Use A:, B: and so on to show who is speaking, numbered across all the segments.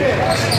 A: esperar.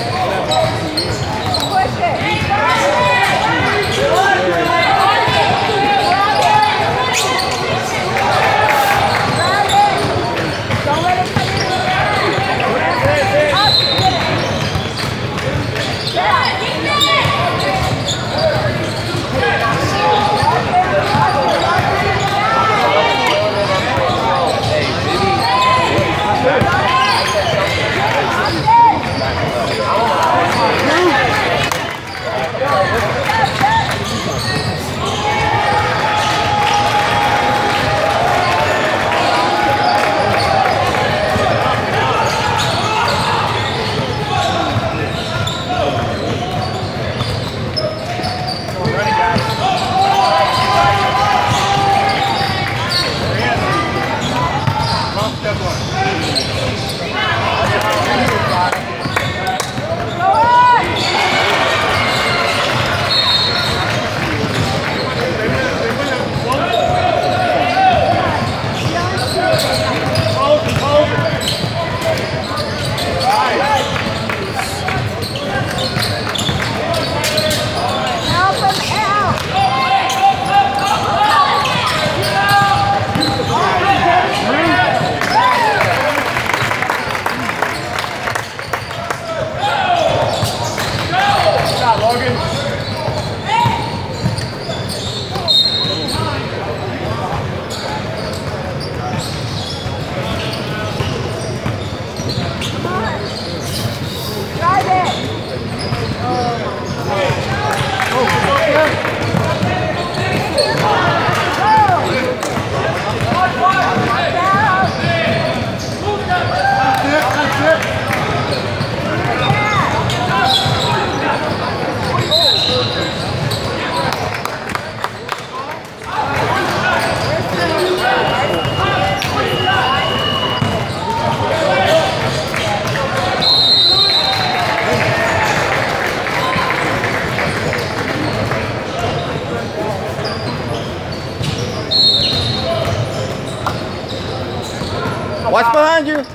A: Watch behind you.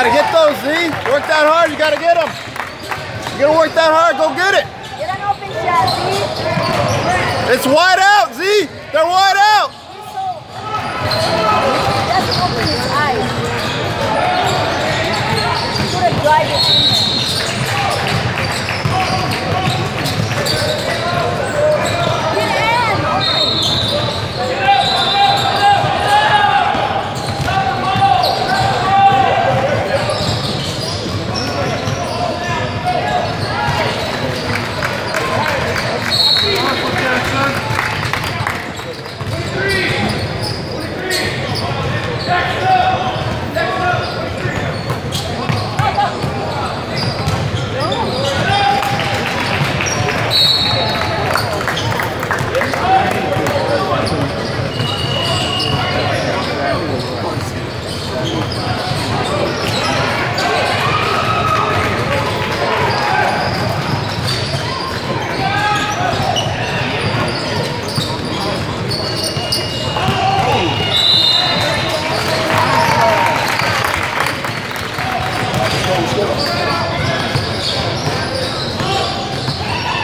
A: Gotta get those, Z. Work that hard. You gotta get them. You gotta work that hard. Go get it.
B: Get an open shot, Z.
A: It's wide out,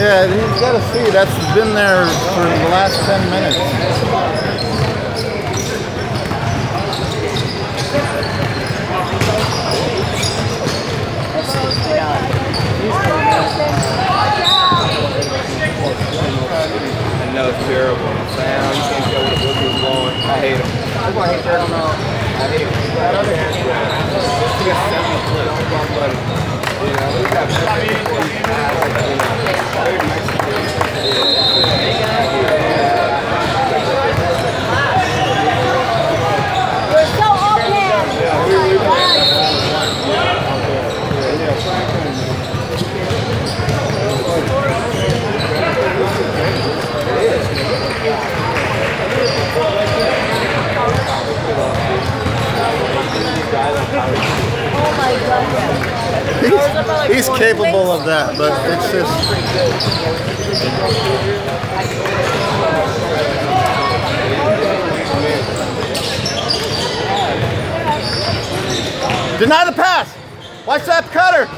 A: Yeah, you gotta see, that's been there for the last 10 minutes.
C: I know it's terrible. Sound, you can't tell where the book going. I hate him. I hate that. I hate him. That other hand, we got seven clips. But, you know, we
A: He's, he's capable of that, but it's just. Deny the pass. Watch that cutter.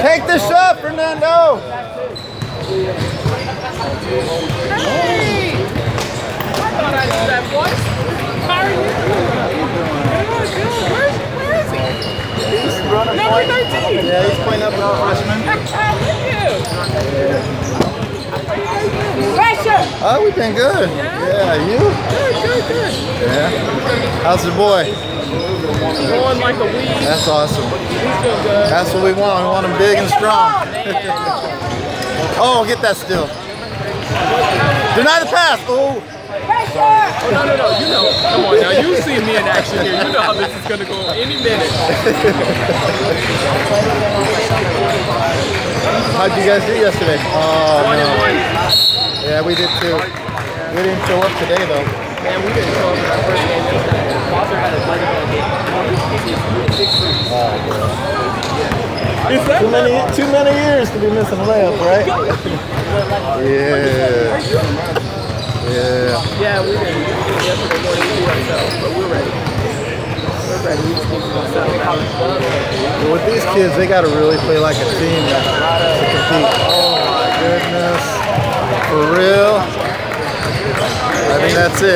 A: Take the shot, Fernando.
D: thought I knew that voice. How are you? Good, good. Where's, he?
A: He's running
D: Number
A: point.
D: 13.
A: Yeah, he's playing up as a freshman.
B: Pressure.
A: Oh, we've been good. Yeah, you?
D: Good, good, good.
A: Yeah. How's the boy?
D: Going like a weed.
A: That's awesome.
D: He's doing good.
A: That's what we want. We want them big and strong. Oh, get that still. Deny the pass. Oh,
D: Oh, no, no, no. You know. Come on now. You see me in action here. You know how this is going to go any minute.
A: How'd you guys do yesterday? Oh, no. Yeah, we did too. We didn't show up today though.
D: Man, we didn't show up our first game yesterday. Walter had a volleyball game. Is that
A: Too many, too many years to be missing a layup, right? Yeah. Yeah.
D: Yeah, we didn't. Yesterday morning we beat ourselves, but we're ready. We're ready. We just need to go settle down.
A: With these kids, they got to really play like a team to compete. Oh my goodness. For real? I think that's it.